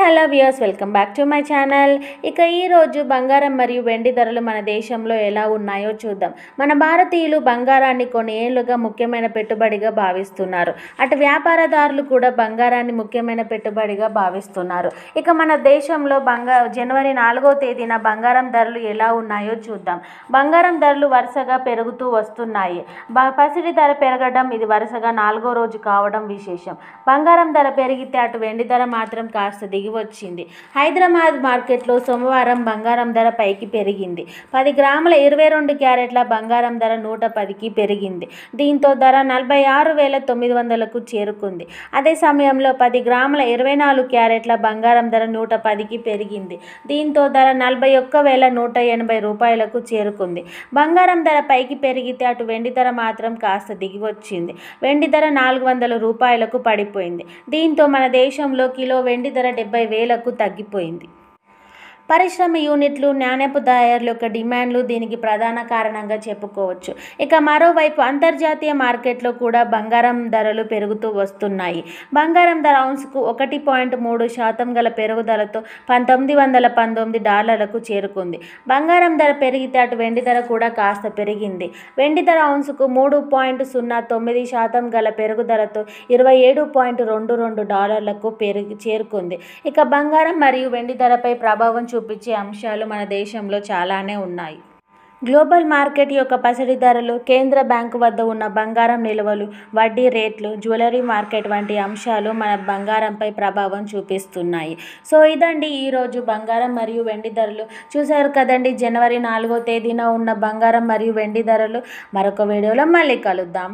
Hello viewers welcome back to my channel. ఇక ఈరోజు బంగారం మరియు వెండి ధరలు మన దేశంలో ఎలా ఉన్నాయో చూద్దాం. మన భారతీయులు బంగారాన్ని కొన్ని ఏళ్ళుగా ముఖ్యమైన పెట్టుబడిగా భావిస్తున్నారు. అటు వ్యాపారదారులు కూడా బంగారాన్ని ముఖ్యమైన పెట్టుబడిగా భావిస్తున్నారు. ఇక మన దేశంలో బంగా జనవరి నాలుగో తేదీన బంగారం ధరలు ఎలా ఉన్నాయో చూద్దాం. బంగారం ధరలు వరుసగా పెరుగుతూ వస్తున్నాయి. పసిడి ధర పెరగడం ఇది వరుసగా నాలుగో రోజు కావడం విశేషం. బంగారం ధర పెరిగితే అటు వెండి ధర మాత్రం కాస్త దిగి వచ్చింది. హైదరాబాద్ మార్కెట్లో సోమవారం బంగారం ధర పైకి పెరిగింది. పది గ్రాముల ఇరవై రెండు క్యారెట్ల బంగారం ధర నూట పదికి పెరిగింది. దీంతో ధర నలభై ఆరు వేల తొమ్మిది వందలకు చేరుకుంది. అదే సమయంలో పది గ్రాముల ఇరవై నాలుగు క్యారెట్ల బంగారం ధర నూట పదికి పెరిగింది. దీంతో ధర నలభై ఒక్క వేల నూట ఎనభై రూపాయలకు చేరుకుంది. బంగారం ధర పైకి పెరిగితే అటు వెండి ధర మాత్రం కాస్త దిగి వచ్చింది. వెండి ధర నాలుగు వందల రూపాయలకు పడిపోయింది. దీంతో మన దేశంలో కిలో వెండి ధర డెబ్బై వేలకు తగ్గిపోయింది. పరిశ్రమ యూనిట్లు నాణ్యపు తయారుల యొక్క డిమాండ్లు దీనికి ప్రధాన కారణంగా చెప్పుకోవచ్చు. ఇక మరోవైపు అంతర్జాతీయ మార్కెట్లో కూడా బంగారం ధరలు పెరుగుతూ వస్తున్నాయి. బంగారం ధర ఔన్స్కు ఒకటి పాయింట్ మూడు శాతం గల పెరుగుదలతో పంతొమ్మిది వందల పంతొమ్మిది డాలర్లకు చేరుకుంది. బంగారం ధర పెరిగితే అటు వెండి ధర కూడా కాస్త పెరిగింది. వెండి ధర ఔన్స్కు మూడు పాయింట్ సున్నా తొమ్మిది శాతం గల పెరుగుదలతో ఇరవై ఏడు పాయింట్ రెండు రెండు డాలర్లకు పెరిగి చేరుకుంది. ఇక బంగారం మరియు వెండి ధరపై ప్రభావం చూపించే అంశాలు మన దేశంలో చాలానే ఉన్నాయి. గ్లోబల్ మార్కెట్ యొక్క పసిడి ధరలు కేంద్ర బ్యాంకు వద్ద ఉన్న బంగారం నిల్వలు వడ్డీ రేట్లు జ్యువెలరీ మార్కెట్ వంటి అంశాలు మన బంగారంపై ప్రభావం చూపిస్తున్నాయి. సో ఇదండి ఈరోజు బంగారం మరియు వెండి ధరలు. చూశారు కదండి జనవరి నాలుగో తేదీన ఉన్న బంగారం మరియు వెండి ధరలు. మరొక వీడియోలో మళ్ళీ కలుద్దాం.